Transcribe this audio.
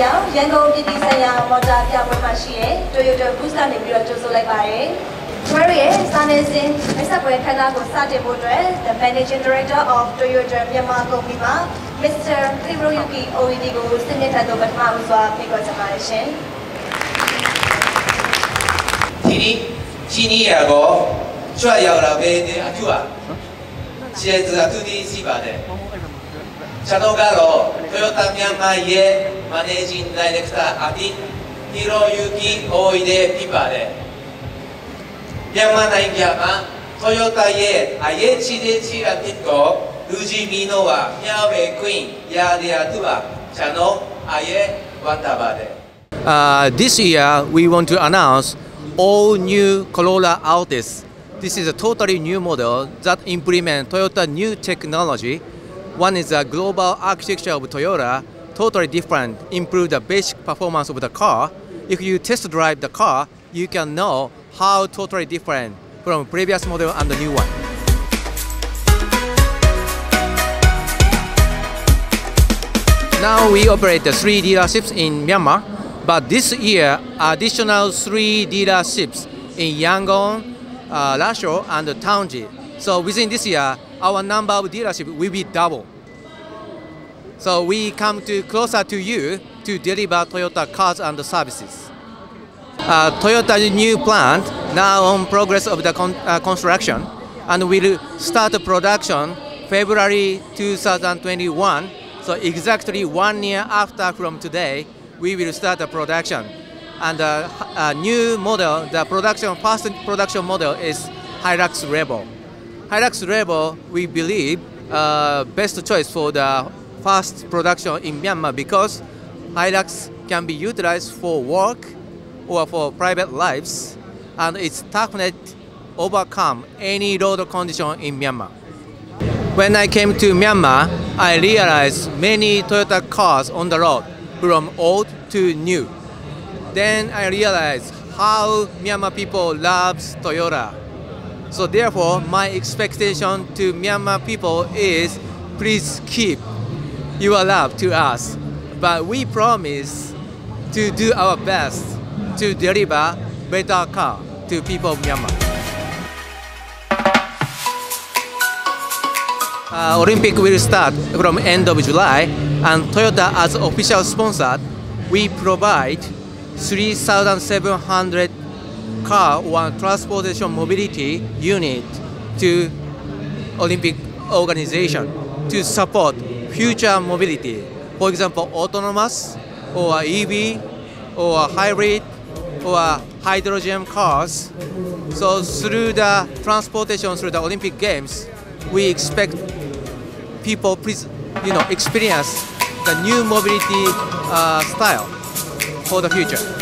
ရန်ကုန်ပြည်ပြည်ဆိုင်ရာမော်တာပြပွဲမှာရှိတဲ့ Toyota Boost ကနေပြီးတော့ကြိုဆိုလိုက်ပါတယ်။ကျွန်တော်တို့ရဲ့စာနယ်ဇင်းမိတ်ဆက်ပွဲခန်းသားကိုစတင်ဖို့အတွက် The Managing Director of Toyota Myanmar Company မှာ Mr. Hiroyuki Oidi ကိုစနစ်ထက်တော့ပထမဦးစွာဖိတ်ခေါ်ချင်ပါတယ်ရှင်။ဒီနေ့ シャドガロートヨタミャンマイエマネージングダイレクターアティヒロユキオイデピパレミャンマナイギャマトヨタエアイエチデチラティコルジミノワミャウェクインヤーディアトゥワシャノアエワタバレ Uh, this year, we want to announce all new Corolla Altis. This is a totally new model that implements Toyota new technology One is the global architecture of Toyota, totally different, improve the basic performance of the car. If you test drive the car, you can know how totally different from previous model and the new one. Now we operate the three dealerships in Myanmar, but this year additional three dealerships in Yangon, uh, Lashio, and Taunggyi. So within this year, our number of dealerships will be double. So we come to closer to you to deliver Toyota cars and services. Uh, Toyota new plant now on progress of the con- uh, construction, and will start production February 2021. So exactly one year after from today, we will start the production. And uh, new model, the production first production model is Hilux Rebel. Hilux Rebel, we believe, uh, best choice for the first production in Myanmar because Hilux can be utilized for work or for private lives, and it's toughness overcome any road condition in Myanmar. When I came to Myanmar, I realized many Toyota cars on the road, from old to new. Then I realized how Myanmar people loves Toyota. So therefore, my expectation to Myanmar people is please keep your love to us. But we promise to do our best to deliver better car to people of Myanmar. Uh, Olympic will start from end of July, and Toyota as official sponsor, we provide 3,700 car or transportation mobility unit to Olympic organization to support future mobility. For example, autonomous or EV or hybrid or hydrogen cars. So through the transportation through the Olympic Games, we expect people you know experience the new mobility uh, style for the future.